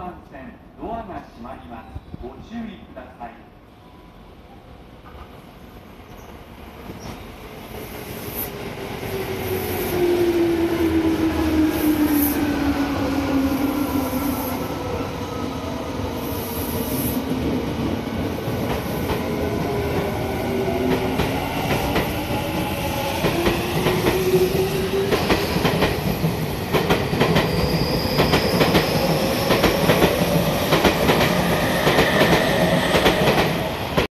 番線ドアが閉まります。ご注意ください。